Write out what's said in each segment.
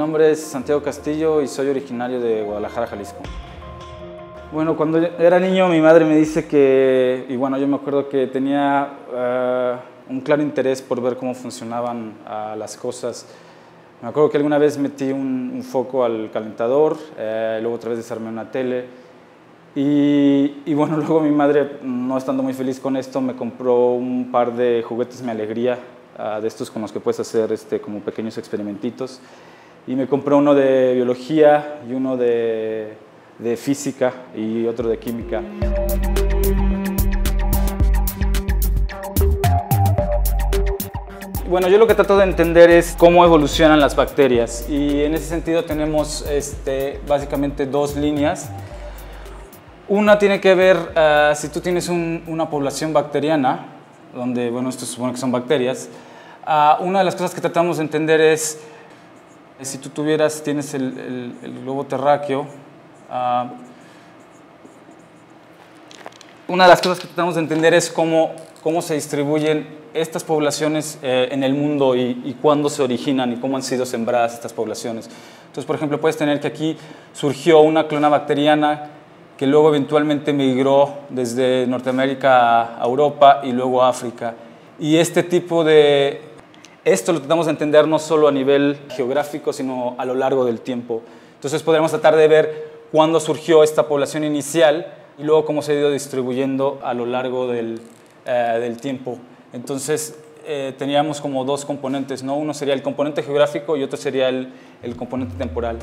Nombre es Santiago Castillo y soy originario de Guadalajara, Jalisco. Bueno, cuando era niño mi madre me dice que, y bueno, yo me acuerdo que tenía eh, un claro interés por ver cómo funcionaban uh, las cosas. Me acuerdo que alguna vez metí un, un foco al calentador, eh, luego otra vez desarmé una tele y, y, bueno, luego mi madre, no estando muy feliz con esto, me compró un par de juguetes Mi Alegría, uh, de estos con los que puedes hacer este, como pequeños experimentitos. Y me compró uno de biología y uno de de física y otro de química. Bueno, yo lo que trato de entender es cómo evolucionan las bacterias y en ese sentido tenemos este, básicamente dos líneas. Una tiene que ver uh, si tú tienes un, una población bacteriana, donde, bueno, esto supone que son bacterias, uh, una de las cosas que tratamos de entender es si tú tuvieras, tienes el, el, el globo terráqueo, Uh, una de las cosas que tratamos de entender es cómo, cómo se distribuyen estas poblaciones eh, en el mundo y, y, cuándo se originan y cómo han sido sembradas estas poblaciones. Entonces, por ejemplo, puedes tener que aquí surgió una clona bacteriana que luego eventualmente migró desde Norteamérica a Europa y luego a África. Y este tipo de... Esto lo tratamos de entender no solo a nivel geográfico, sino a lo largo del tiempo. Entonces podremos tratar de ver cuándo surgió esta población inicial y luego cómo se ha ido distribuyendo a lo largo del, eh, tiempo. Entonces, eh, teníamos como dos componentes, ¿no? Uno sería el componente geográfico y otro sería el componente temporal.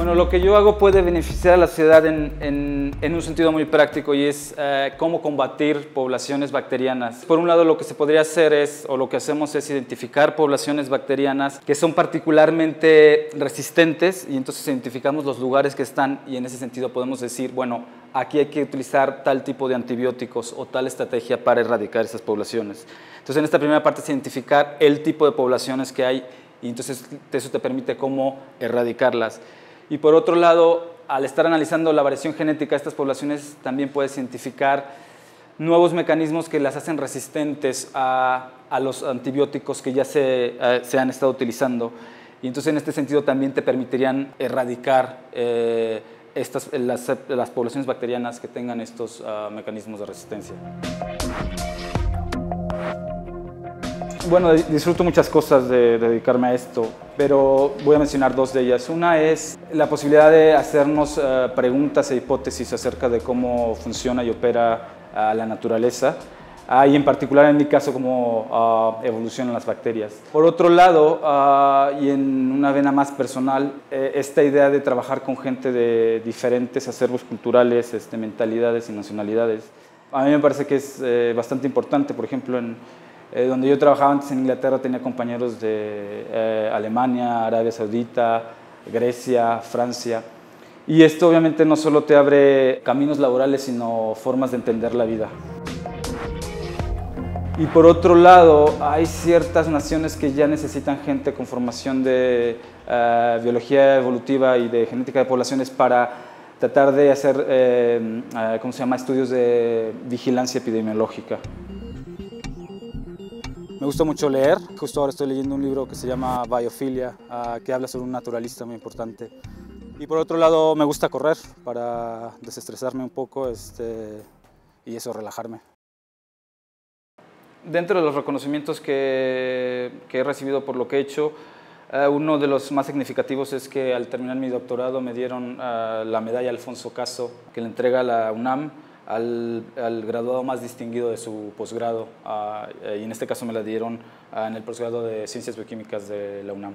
Bueno, lo que yo hago puede beneficiar a la sociedad en, en, en un sentido muy práctico y es eh, cómo combatir poblaciones bacterianas. Por un lado, lo que se podría hacer es, o lo que hacemos es identificar poblaciones bacterianas que son particularmente resistentes y entonces identificamos los lugares que están y en ese sentido podemos decir, bueno, aquí hay que utilizar tal tipo de antibióticos o tal estrategia para erradicar esas poblaciones. Entonces, en esta primera parte es identificar el tipo de poblaciones que hay y entonces eso te permite cómo erradicarlas. Y por otro lado, al estar analizando la variación genética de estas poblaciones, también puedes identificar nuevos mecanismos que las hacen resistentes a, los antibióticos que ya se, eh, se, han estado utilizando. Y entonces en este sentido también te permitirían erradicar eh, estas, las, las, poblaciones bacterianas que tengan estos uh, mecanismos de resistencia. Bueno, disfruto muchas cosas de, de, dedicarme a esto, pero voy a mencionar dos de ellas. Una es la posibilidad de hacernos uh, preguntas e hipótesis acerca de cómo funciona y opera uh, la naturaleza, uh, y en particular en mi caso cómo evolucionan las bacterias. Por otro lado, y en una vena más personal, eh, esta idea de trabajar con gente de diferentes acervos culturales, este, mentalidades y nacionalidades, a mí me parece que es eh, bastante importante, por ejemplo, en eh, donde yo trabajaba antes en Inglaterra tenía compañeros de eh, Alemania, Arabia Saudita, Grecia, Francia. Y esto obviamente no solo te abre caminos laborales, sino formas de entender la vida. Y por otro lado, hay ciertas naciones que ya necesitan gente con formación de uh, biología evolutiva y de genética de poblaciones para tratar de hacer, eh, ¿cómo se llama?, estudios de vigilancia epidemiológica. Me gusta mucho leer, justo ahora estoy leyendo un libro que se llama Biofilia, uh, que habla sobre un naturalista muy importante. Y por otro lado me gusta correr para desestresarme un poco este, y eso, relajarme. Dentro de los reconocimientos que, he recibido por lo que he hecho, uh, uno de los más significativos es que al terminar mi doctorado me dieron uh, la medalla Alfonso Caso, que le entrega la UNAM al, al, graduado más distinguido de su posgrado uh, y en este caso me la dieron uh, en el posgrado de Ciencias Bioquímicas de la UNAM.